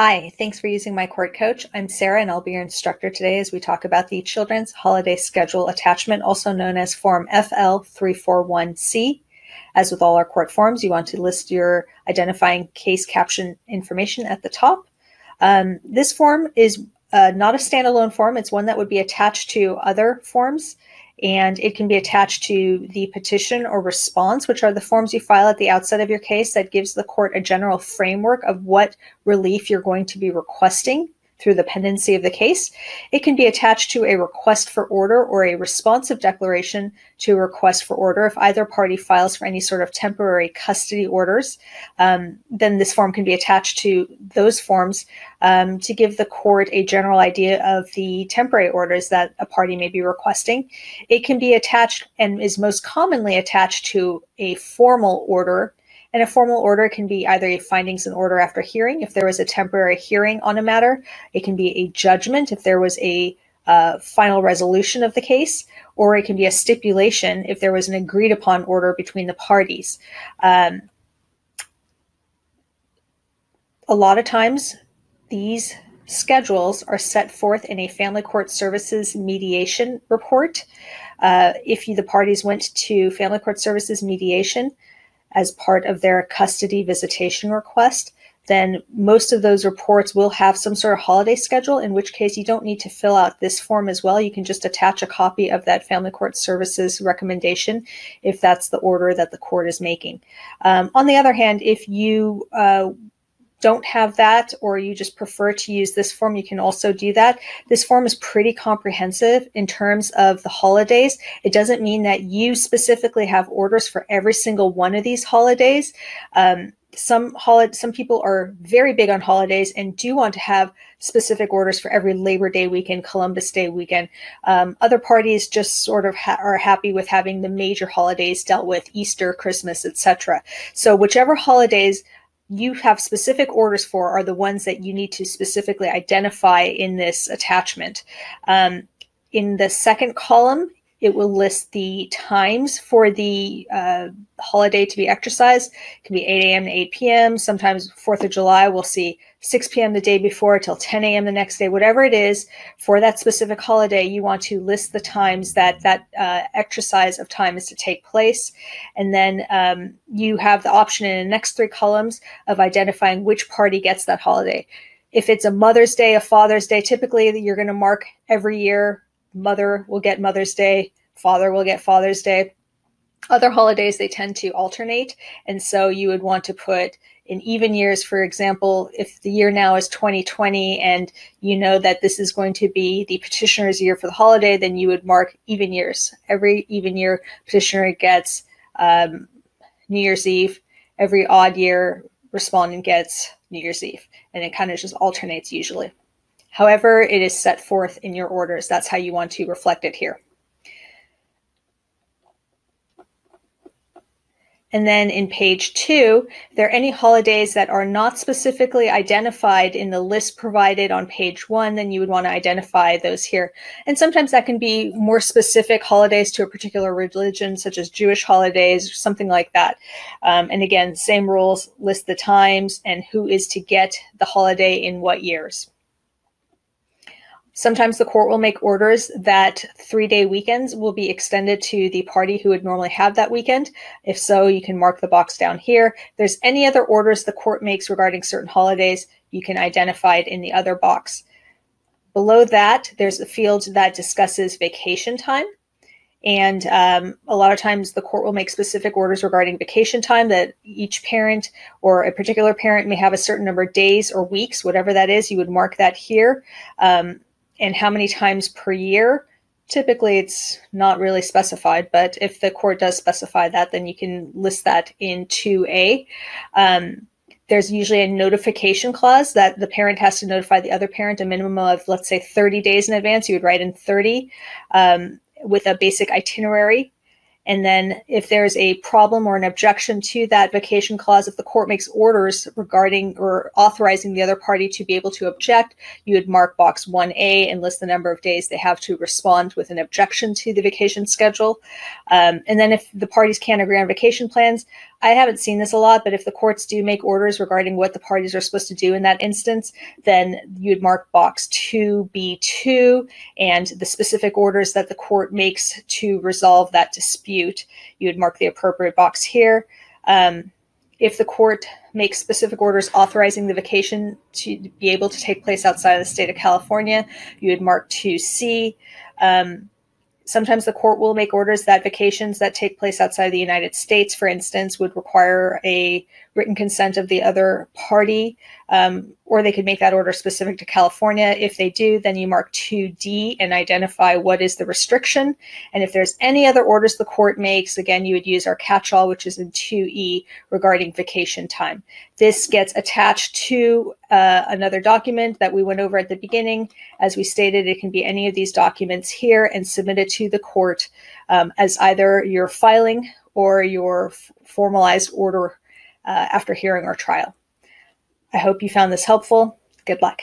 Hi, thanks for using my court coach. I'm Sarah and I'll be your instructor today as we talk about the Children's Holiday Schedule Attachment, also known as Form FL341C. As with all our court forms, you want to list your identifying case caption information at the top. Um, this form is uh, not a standalone form, it's one that would be attached to other forms and it can be attached to the petition or response, which are the forms you file at the outset of your case that gives the court a general framework of what relief you're going to be requesting through the pendency of the case. It can be attached to a request for order or a responsive declaration to a request for order. If either party files for any sort of temporary custody orders, um, then this form can be attached to those forms um, to give the court a general idea of the temporary orders that a party may be requesting. It can be attached and is most commonly attached to a formal order and a formal order can be either a findings and order after hearing, if there was a temporary hearing on a matter. It can be a judgment if there was a uh, final resolution of the case, or it can be a stipulation if there was an agreed upon order between the parties. Um, a lot of times, these schedules are set forth in a family court services mediation report. Uh, if you, the parties went to family court services mediation, as part of their custody visitation request, then most of those reports will have some sort of holiday schedule, in which case you don't need to fill out this form as well. You can just attach a copy of that family court services recommendation if that's the order that the court is making. Um, on the other hand, if you uh, don't have that or you just prefer to use this form, you can also do that. This form is pretty comprehensive in terms of the holidays. It doesn't mean that you specifically have orders for every single one of these holidays. Um, some holiday, some people are very big on holidays and do want to have specific orders for every Labor Day weekend, Columbus Day weekend. Um, other parties just sort of ha- are happy with having the major holidays dealt with, Easter, Christmas, etc. So whichever holidays you have specific orders for are the ones that you need to specifically identify in this attachment. Um, in the second column, it will list the times for the uh, holiday to be exercised. It can be 8 a.m. to 8 p.m. Sometimes 4th of July, we'll see 6 p.m. the day before till 10 a.m. the next day. Whatever it is for that specific holiday, you want to list the times that that uh, exercise of time is to take place. And then um, you have the option in the next three columns of identifying which party gets that holiday. If it's a Mother's Day, a Father's Day, typically you're going to mark every year mother will get Mother's Day, father will get Father's Day. Other holidays, they tend to alternate. And so you would want to put in even years, for example, if the year now is 2020 and you know that this is going to be the petitioner's year for the holiday, then you would mark even years. Every even year petitioner gets um, New Year's Eve. Every odd year respondent gets New Year's Eve. And it kind of just alternates usually. However, it is set forth in your orders. That's how you want to reflect it here. And then in page two, if there are any holidays that are not specifically identified in the list provided on page one, then you would want to identify those here. And sometimes that can be more specific holidays to a particular religion, such as Jewish holidays, something like that. Um, and again, same rules, list the times and who is to get the holiday in what years. Sometimes the court will make orders that three day weekends will be extended to the party who would normally have that weekend. If so, you can mark the box down here. If there's any other orders the court makes regarding certain holidays, you can identify it in the other box. Below that, there's a field that discusses vacation time. And um, a lot of times the court will make specific orders regarding vacation time that each parent or a particular parent may have a certain number of days or weeks, whatever that is, you would mark that here. Um, and how many times per year. Typically, it's not really specified, but if the court does specify that, then you can list that in 2A. Um, there's usually a notification clause that the parent has to notify the other parent a minimum of, let's say, 30 days in advance. You would write in 30 um, with a basic itinerary and then if there's a problem or an objection to that vacation clause, if the court makes orders regarding or authorizing the other party to be able to object, you would mark box 1A and list the number of days they have to respond with an objection to the vacation schedule. Um, and then if the parties can't agree on vacation plans, I haven't seen this a lot, but if the courts do make orders regarding what the parties are supposed to do in that instance, then you'd mark box 2B2 and the specific orders that the court makes to resolve that dispute. You would mark the appropriate box here. Um, if the court makes specific orders authorizing the vacation to be able to take place outside of the state of California, you would mark 2C. Um, sometimes the court will make orders that vacations that take place outside of the United States, for instance, would require a written consent of the other party, um, or they could make that order specific to California. If they do, then you mark 2D and identify what is the restriction. And if there's any other orders the court makes, again, you would use our catch all, which is in 2E regarding vacation time. This gets attached to uh, another document that we went over at the beginning. As we stated, it can be any of these documents here and submitted to the court um, as either your filing or your formalized order uh, after hearing our trial. I hope you found this helpful. Good luck.